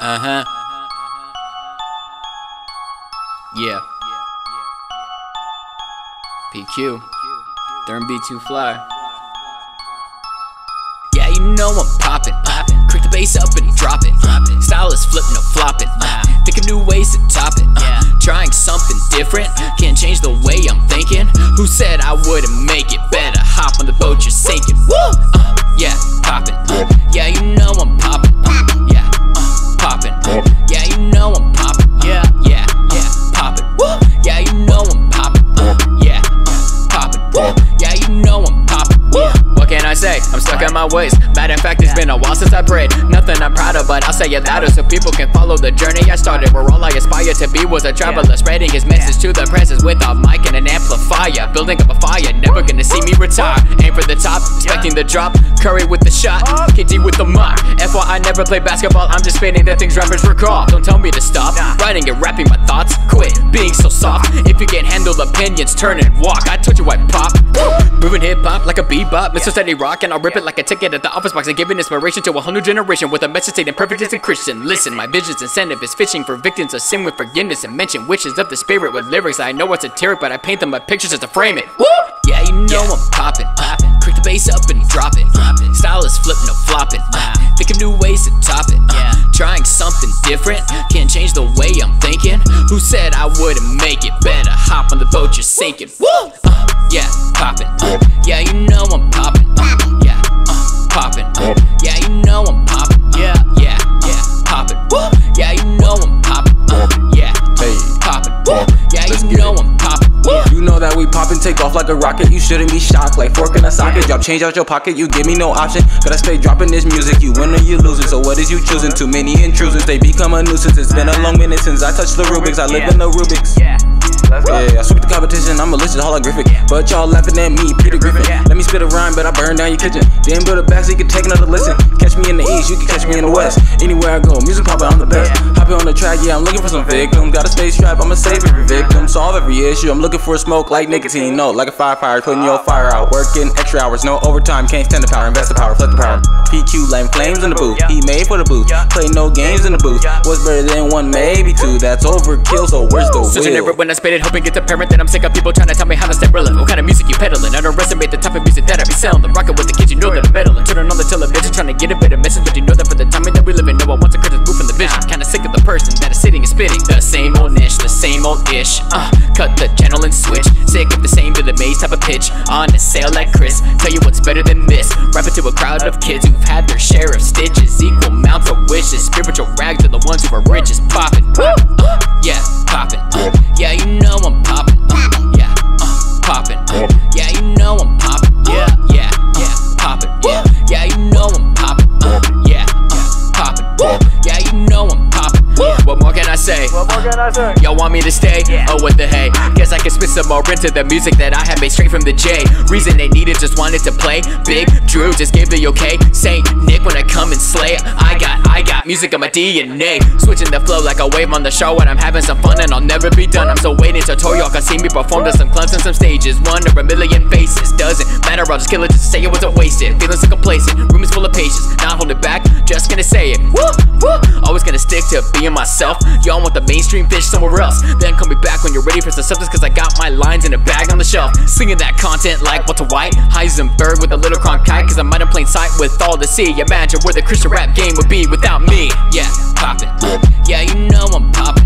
Uh huh. Yeah. PQ. ThermB2Fly. Yeah, you know I'm poppin'. poppin'. Crank the bass up and drop it. It. Style is flip, no flopping. Uh, new ways to top it. Uh, trying something different. Can't change the way I'm thinking. Who said I wouldn't make it better? Hop on the boat, you're sinking. Woo! Stuck in my ways. Matter of fact, it's been a while since I prayed. Nothing I'm proud of, but I'll say it louder so people can follow the journey I started. Where all I aspire to be was a traveler, spreading his message to the presses with a mic and an amplifier. Building up a fire, never gonna see me retire. Aim for the top, expecting the drop. Curry with the shot, KD with the mop. FYI, never play basketball, I'm just spitting the things rappers recall. Don't tell me to stop. Writing and rapping my thoughts, quit being so soft. If you can't handle opinions, turn and walk. I told you I pop. Moving hip hop like a bebop, Mr. Steady Rock, and I'll rip it like a ticket at the office box and giving inspiration to a whole new generation with a message stating perfect as a Christian. Listen, my vision's incentive is fishing for victims of sin with forgiveness and mention wishes of the spirit with lyrics. I know it's satiric, but I paint them with pictures just to frame it. Woo! Yeah, you know I'm poppin', poppin'. Crank the bass up and drop it, drop. Style is flip, no flopping. Uh, think of new ways to top it. Uh, trying something different, can't change the way I'm thinking. Who said I wouldn't make it better? Hop on the boat, you're sinking. Woo! Uh, yeah, poppin'. Uh, yeah, you know I'm take off like a rocket. You shouldn't be shocked, like fork in a socket. Drop change out your pocket, you give me no option. Gotta stay dropping this music. You win or you losing. So what is you choosing? Too many intrusions, they become a nuisance. It's been a long minute since I touched the Rubik's. I live in the Rubik's. Yeah. Let's Yeah, I sweep the competition, I'm malicious, holographic. But y'all laughing at me, Peter Griffin. Let me spit a rhyme, but I burn down your kitchen. Then build it back so you can take another listen. Catch me in the east, you can catch me in the west. Anywhere I go, music poppin', I'm the best. On the track, yeah, I'm looking for some victims. Got a space trap, I'ma save every victim. Solve every issue, I'm looking for smoke like nicotine. No, like a firefighter, putting your fire out. Working extra hours, no overtime, can't stand the power. Invest the power, flip the power. PQ, lame flames in the booth. He made for the booth. Play no games in the booth. What's better than one, maybe two? That's overkill, so where's the Switching it will? when I spit it, hoping it's apparent that I'm sick of people trying to tell me how to stay relevant. What kind of music you peddling? I don't resonate the type of music that I be selling. The rocket with the kids, you know that I'm meddling. Turning on the television, trying to get a better message, but you know that for the time that we live in, no one wants to person that is sitting and spitting the same old niche, the same old ish. Uh, cut the channel and switch. Sick of the same to the maze type of pitch. On a sale like Chris, tell you what's better than this. Rap it to a crowd of kids who've had their share of stitches, equal amounts of wishes. Spiritual rags are the ones who are richest, poppin'. Uh, yeah, poppin'. Uh, yeah, you know I'm poppin'. Say? What more can I say? Y'all want me to stay? Oh, what the hey? Guess I can spit some more into the music that I had made straight from the J. Reason they needed, just wanted to play. Big Drew just gave the okay. Saint Nick when I come and slay. I got, I got music on my DNA. Switching the flow like a wave on the show when I'm having some fun and I'll never be done. I'm still waiting till tour y'all can see me perform to some clubs and some stages. One or a million faces. Doesn't I'll just kill it just to say it wasn't wasted. Feeling so complacent, room is full of patience. Not holding back, just gonna say it. Woo, woo. Always gonna stick to being myself. Y'all want the mainstream fish somewhere else. Then call me back when you're ready for some substance, cause I got my lines in a bag on the shelf. Slinging that content like Walter White, Heisenberg with a little Cronkite, cause I'm out in plain sight with all to see. Imagine where the Christian rap game would be without me. Yeah, poppin'. Yeah, you know I'm poppin'.